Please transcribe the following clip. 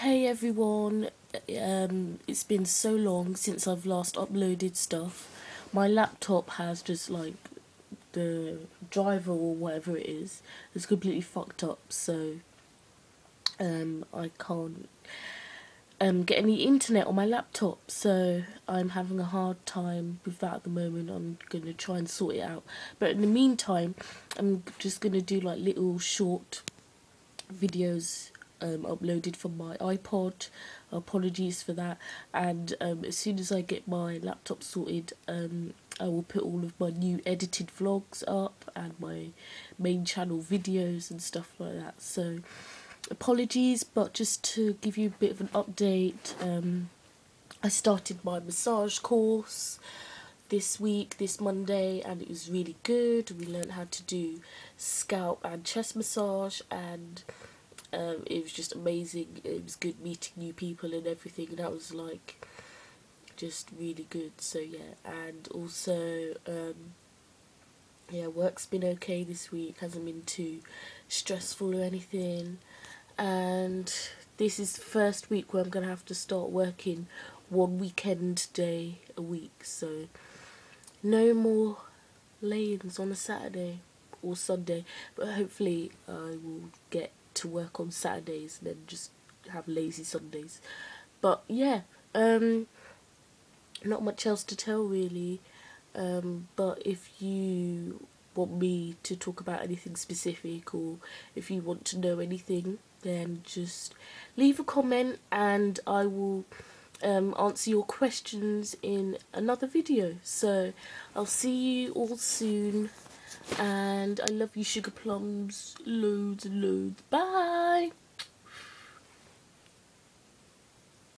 Hey everyone, um, it's been so long since I've last uploaded stuff. My laptop has just like the driver or whatever it is is completely fucked up, so um, I can't um, get any internet on my laptop, so I'm having a hard time with that at the moment. I'm gonna try and sort it out, but in the meantime, I'm just gonna do like little short videos um, uploaded from my iPod. Apologies for that. And um, as soon as I get my laptop sorted, um, I will put all of my new edited vlogs up and my main channel videos and stuff like that. So apologies, but just to give you a bit of an update, um, I started my massage course this week, this Monday, and it was really good. We learned how to do scalp and chest massage and um, it was just amazing. It was good meeting new people and everything. That was like just really good. So yeah, and also um, yeah, work's been okay this week. Hasn't been too stressful or anything. And this is the first week where I'm gonna have to start working one weekend day a week. So no more lay-ins on a Saturday or Sunday, but hopefully I will get to work on Saturdays and then just have lazy Sundays. But yeah, um, not much else to tell really. Um, but if you want me to talk about anything specific or if you want to know anything, then just leave a comment and I will um, answer your questions in another video. So I'll see you all soon and I love you sugar plums loads and loads. Bye!